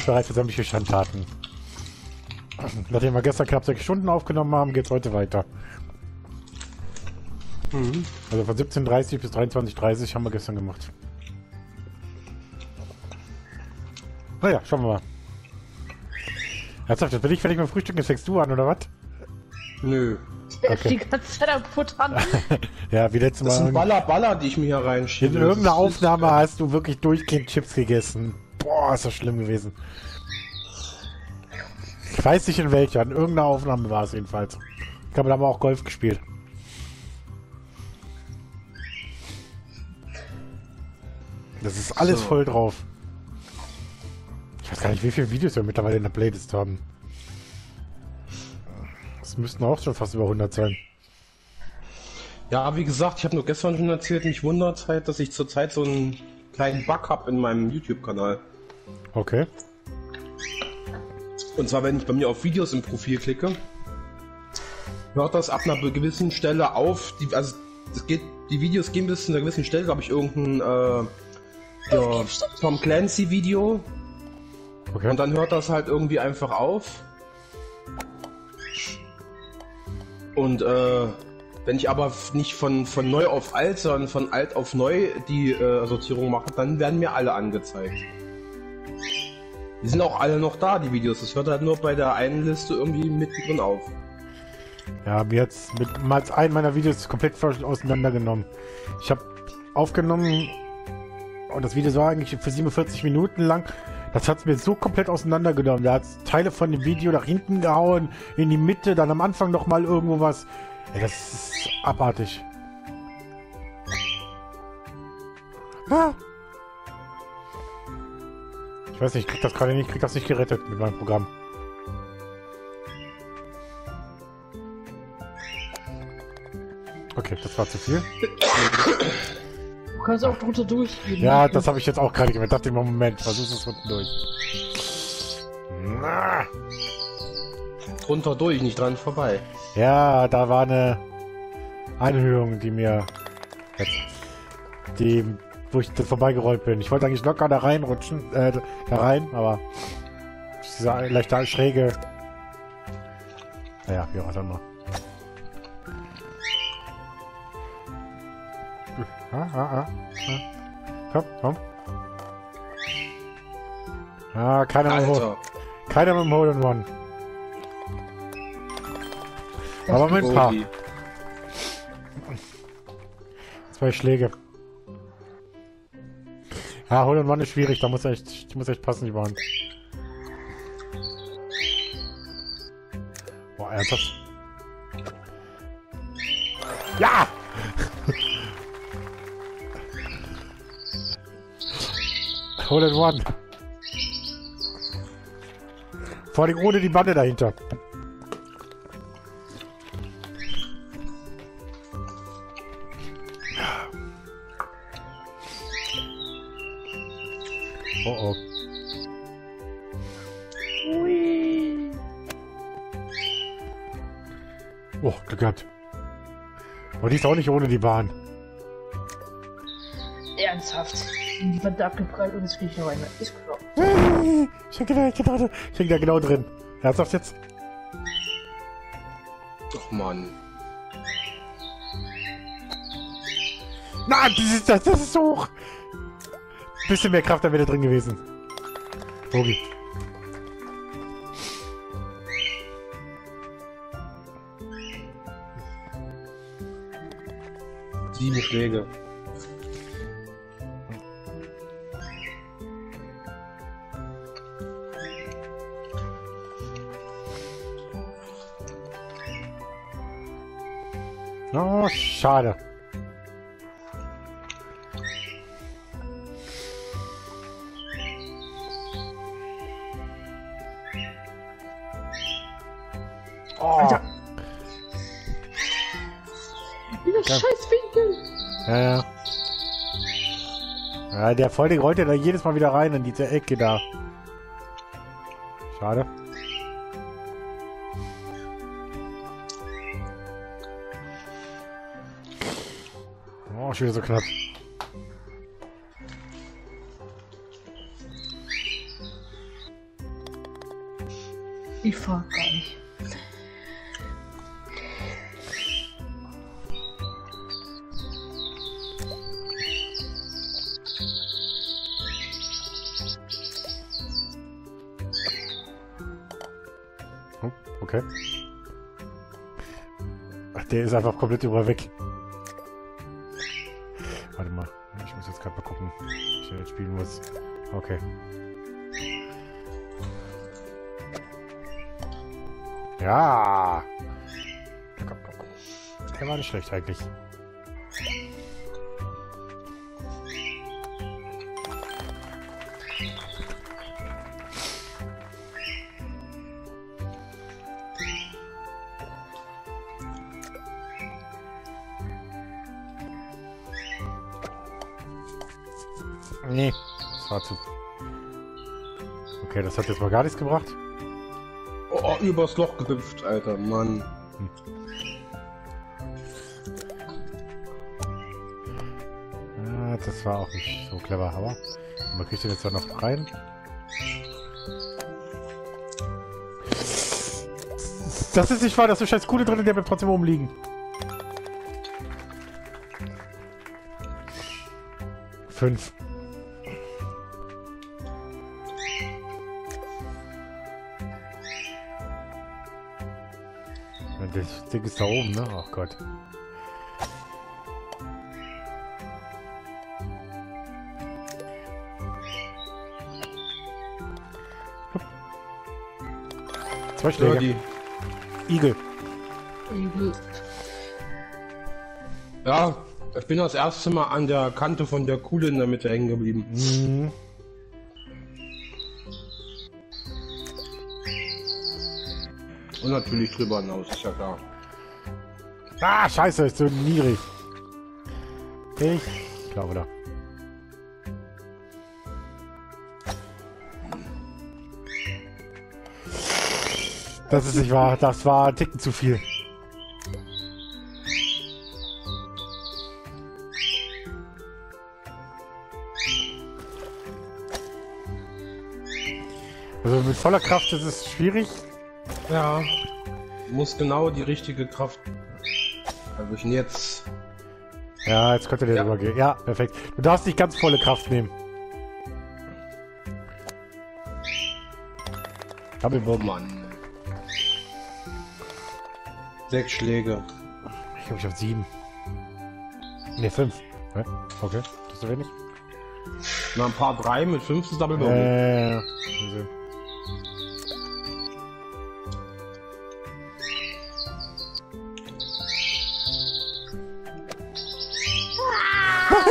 ich bereit für sämtliche Schandtaten. Nachdem wir gestern knapp sechs Stunden aufgenommen haben, geht's heute weiter. Mhm. Also von 17.30 bis 23.30 haben wir gestern gemacht. Naja, schauen wir mal. Ernsthaft, jetzt bin ich fertig mit dem Frühstück, jetzt fängst du an, oder was? Nö. Der Okay. die ganze Zeit am Futtern. Ja, wie letztes Das sind Mal. Baller, Baller, die ich mir hier In reinschiebe. irgendeiner Das ist- Aufnahme hast du wirklich durchgehend Chips gegessen. Boah, ist das schlimm gewesen. Ich weiß nicht in welcher, in irgendeiner Aufnahme war es jedenfalls. Ich glaube, da haben wir auch Golf gespielt. Das ist alles So. voll drauf. Ich weiß gar nicht, wie viele Videos wir mittlerweile in der Playlist haben. Es müssten auch schon fast über 100 sein. Ja, wie gesagt, ich habe nur gestern schon erzählt, mich wundert halt, dass ich zurzeit so einen kleinen Bug habe in meinem YouTube-Kanal. Okay. Und zwar, wenn ich bei mir auf Videos im Profil klicke, hört das ab einer gewissen Stelle auf. Die, also, es geht, die Videos gehen bis zu einer gewissen Stelle, glaube ich, irgendein äh, ja, Tom Clancy-Video. Okay. Und dann hört das halt irgendwie einfach auf. Und äh, wenn ich aber nicht von, von neu auf alt, sondern von alt auf neu die äh, Sortierung mache, dann werden mir alle angezeigt. Die sind auch alle noch da, die Videos. Das hört halt nur bei der einen Liste irgendwie mittendrin auf. Ja, mir jetzt mit mal ein meiner Videos komplett auseinandergenommen. Ich habe aufgenommen und das Video war eigentlich für 47 Minuten lang. Das hat mir so komplett auseinandergenommen. Da hat Teile von dem Video nach hinten gehauen, in die Mitte, dann am Anfang noch mal irgendwo was. Ey, das ist abartig. Ah. Ich weiß nicht, ich krieg das gerade nicht, ich krieg das nicht gerettet mit meinem Programm. Okay, das war zu viel. Du kannst auch drunter durchgehen. Ja, das habe ich jetzt auch gerade gemerkt. Dachte ich mal, Moment, versuch es unten durch. Na. Drunter durch, nicht dran vorbei. Ja, da war eine Anhöhung, die mir jetzt, die, wo ich vorbeigerollt bin. Ich wollte eigentlich locker da reinrutschen, äh, da rein, aber diese leichte schräge. Naja, wie auch immer. Ah, ah, ah, ah. Komm, komm. Ah, keiner mit dem Hole, Alter. keiner mit dem Hole in One. Aber mit ein paar. Zwei Schläge. Ja, Hole in One ist schwierig, da muss echt, muss echt passen, die Bahn. Boah, ernsthaft? Ja! Hole in One. Vor allem ohne die Bande dahinter. Die ist auch nicht ohne die Bahn. Ernsthaft. Die Wand abgeprallt und es fliegt noch einer. Ist klar. Ich hänge da genau, ich häng da genau drin. Ernsthaft jetzt? Ach Mann. Na, das ist, das, das ist so hoch. Bisschen mehr Kraft da wäre drin gewesen. Bogi. Sieben Schläge. Oh, schade. Oh, Alter. Ja, ja. Ja, der voll rollt ja da jedes Mal wieder rein in diese Ecke da. Schade. Oh, schon wieder so knapp. einfach gar nicht. Okay. Der ist einfach komplett über weg. Warte mal. Ich muss jetzt gerade mal gucken, wie ich jetzt spielen muss. Okay. Ja. Der war nicht schlecht eigentlich. Das war zu. Okay, das hat jetzt mal gar nichts gebracht. Oh, oh, übers Loch gehüpft, Alter, Mann. Ja, das war auch nicht so clever, aber man kriegt den jetzt da noch rein. Das ist nicht wahr, dass du scheiß Kuhle drin, der bleibt trotzdem oben liegen. Fünf. Ding ist da oben, ne? Ach Gott. Zwei Schläge. die, Igel. Übel. ja, ich bin das erste Mal an der Kante von der Kuhle in der Mitte hängen geblieben. Mhm. Und natürlich drüber hinaus, ist ja klar. Ah, scheiße, ist so niedrig. Ich glaube da. Das ist nicht wahr. Das war ein Ticken zu viel. Also mit voller Kraft ist es schwierig. Ja. Muss genau die richtige Kraft. Also ich jetzt. Ja, jetzt könnte der Ja. rübergehen. Ja, perfekt. Du darfst nicht ganz volle Kraft nehmen. Double Oh Bomb. Mann. Sechs Schläge. Ich glaube, ich auf sieben. Ne, fünf. Okay, das ist so wenig. Na, ein paar drei mit fünf ist Double Bogey. Äh,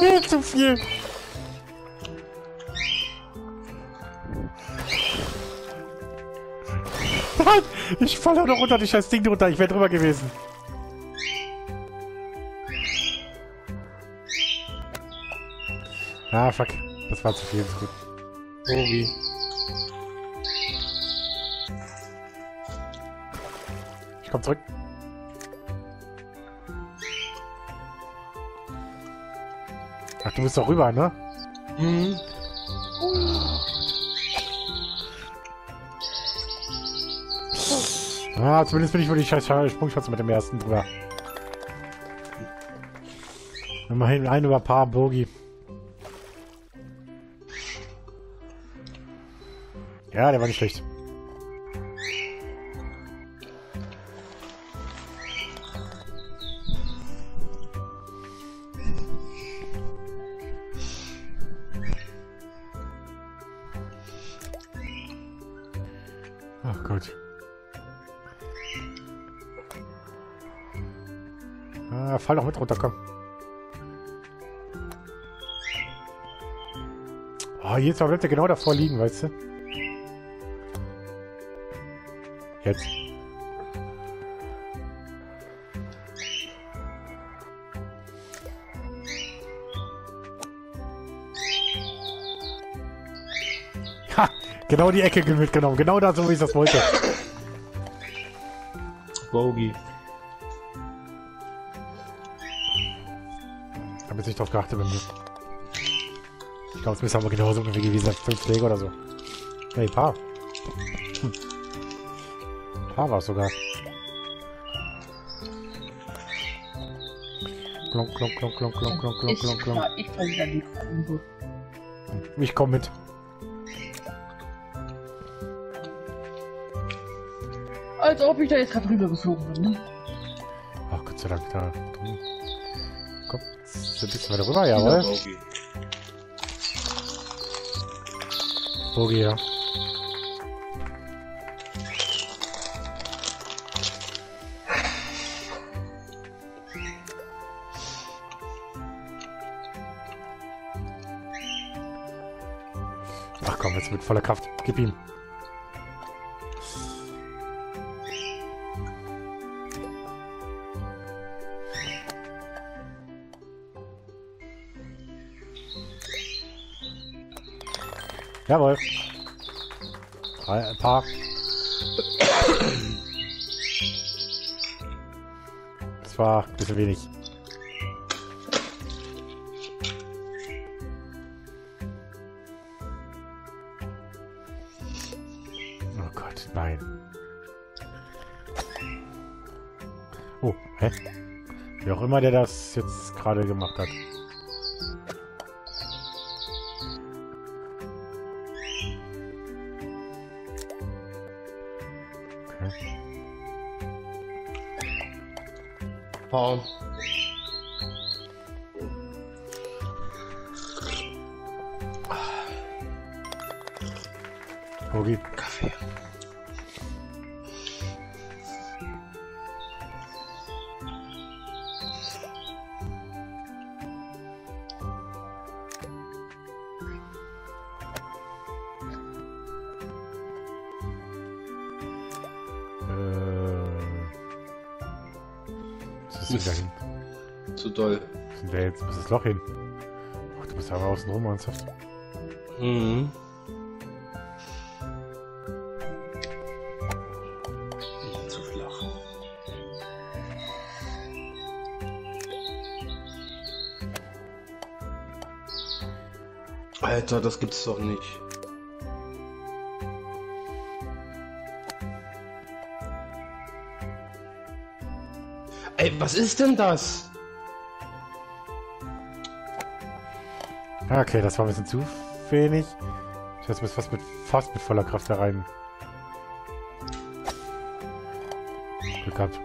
sehen. Zu viel. Nein, ich falle noch unter die scheiß Ding drunter. Ich wäre drüber gewesen. Ah, fuck. Das war zu viel. Ist gut. Bogey. Ich komm zurück. Ach, du bist doch rüber, ne? Mhm. Ah, zumindest bin ich über die scheiß Sprungschatze mit dem ersten drüber. Immerhin ein über Paar Bogi. Ja, der war nicht schlecht. Ah, fall doch mit runter, komm. Oh, jetzt Mal bleibt er genau davor liegen, weißt du? Jetzt. Ha! Genau die Ecke mitgenommen. Genau da, so wie ich das wollte. Bogey. Jetzt nicht drauf geachtet bei mir. Ich glaube, es müsste aber genauso irgendwie gewesen sein. Fünf Schläge oder so. Hey, Paar. Hm. Da war es sogar. Klonk, klonk, klonk, klonk, klonk, klonk, klonk, Ich, klonk, klonk. ich wieder die. Ich komme mit. Als ob ich da jetzt gerade rüber geflogen bin, ne? Ach, Gott sei Dank, da drin. Jetzt ein bisschen weiter rüber, jawohl. Bogey. Bogi, ja. Ach komm, jetzt mit voller Kraft. Gib ihm. Jawohl. Ein paar. Das war ein bisschen wenig. Oh Gott, nein. Oh, hä? Wie auch immer der das jetzt gerade gemacht hat. Paul. Bogi. Kaffee. Mist. da hin? Zu doll. Wo sind wir jetzt? Ist das Loch hin? Ach, du bist aber außen rum, ernsthaft. Mhm. Zu flach. Alter, das gibt's doch nicht. Ey, was ist denn das? Ja, okay, das war ein bisschen zu wenig. Ich jetzt muss fast mit, fast mit voller Kraft da rein. Glück gehabt.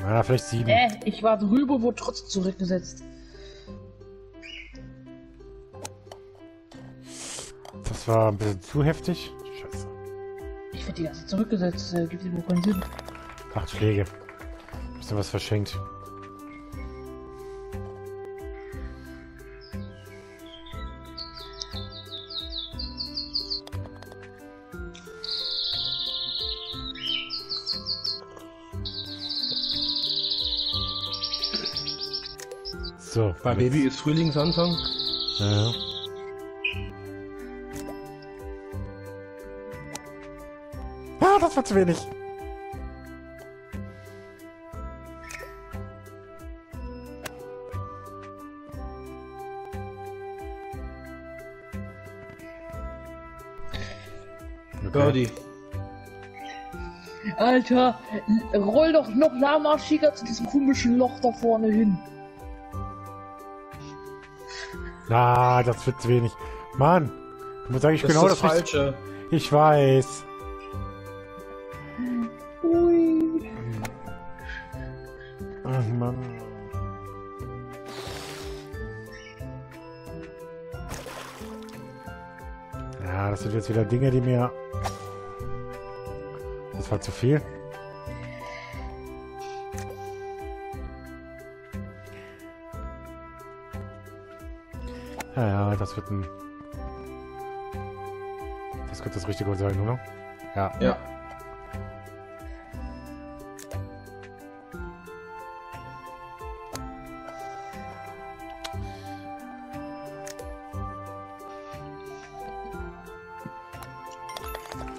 Na, vielleicht sieben. Äh, ich war drüber, wurde trotzdem zurückgesetzt. Das war ein bisschen zu heftig. Scheiße. Ich werde die ganze Zeit zurückgesetzt. Äh, gibt überhaupt keinen Sinn. Acht Schläge. Bisschen was verschenkt. So. Bei jetzt- Baby ist Frühlingsanfang. Ja. Ah, das war zu wenig. Okay. Birdie. Alter, roll doch noch lahmarschiger zu diesem komischen Loch da vorne hin. Ah, das wird zu wenig. Mann, du musst eigentlich Das genau ist das das Falsche. Ich weiß. Ja, das sind jetzt wieder Dinge, die mir... Das war zu viel. Ja, ja, das wird ein... Das könnte das Richtige sein, oder? Ja. Ja.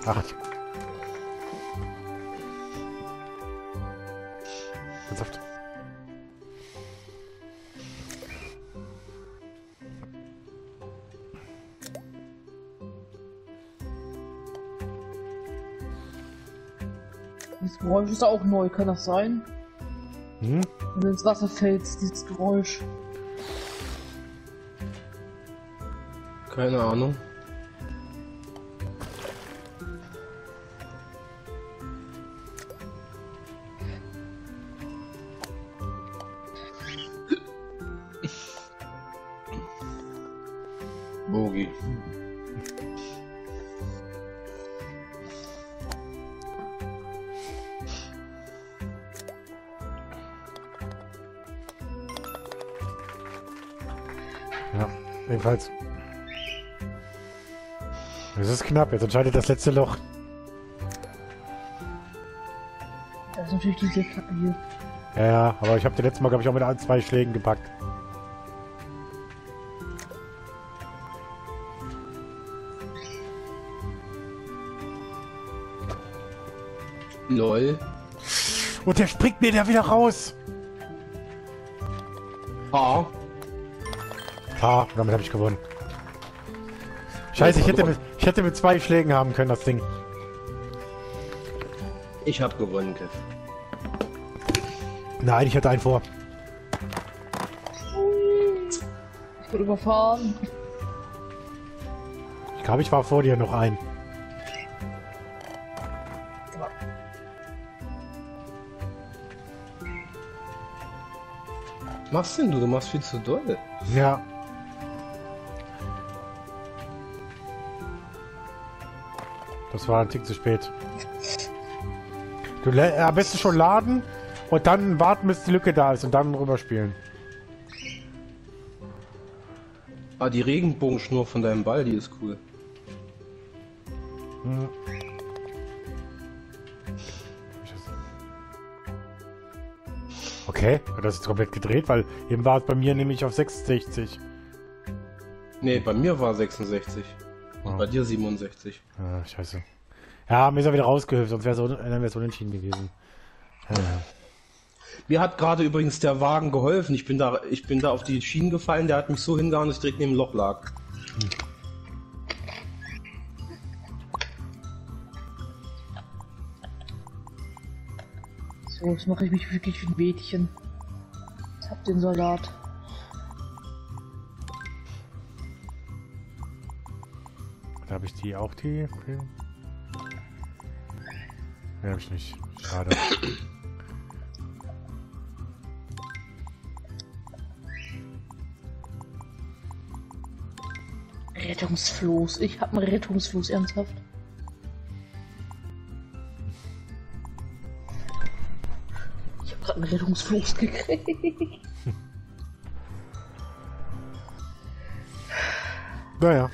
Acht. Ernsthaft? Geräusch ist auch neu, kann das sein? Hm? Wenn du ins Wasser fällst, dieses Geräusch. Keine Ahnung. Bogi. Ja, jedenfalls. Es ist knapp, jetzt entscheidet das letzte Loch. Das ist natürlich diese Kacke hier. Ja, ja, aber ich habe den letzten Mal, glaube ich, auch mit ein, zwei Schlägen gepackt. Lol. Und der springt mir da wieder raus. Ah. Ha, damit habe ich gewonnen. Scheiße, ich hätte, mit, ich hätte mit zwei Schlägen haben können, das Ding. Ich hab gewonnen, Kev. Nein, ich hatte einen vor. Ich wurde überfahren. Ich glaube, ich war vor dir noch ein. Machst denn du? Du machst viel zu doll. Ja. Das war ein Tick zu spät. Du äh, am besten schon laden und dann warten, bis die Lücke da ist und dann rüberspielen. Ah, die Regenbogenschnur von deinem Ball, die ist cool. Hm. Okay, das ist komplett gedreht, weil eben war es bei mir nämlich auf 66. Nee, bei mir war 66. Und Oh. bei dir 67. Ah, scheiße. Ja, mir ist er wieder rausgehüpft, sonst wäre es un wär's unentschieden gewesen. Ja. Mir hat gerade übrigens der Wagen geholfen. Ich bin da, ich bin da auf die Schienen gefallen, der hat mich so hingehauen, dass ich direkt neben dem Loch lag. So, jetzt mache ich mich wirklich wie ein Mädchen. Ich hab den Salat. Da habe ich die auch die. Okay. Ne, habe ich nicht. Schade. Rettungsfloß. Ich hab einen Rettungsfloß, ernsthaft. Ich hab gerade einen Rettungsfloß gekriegt. Naja.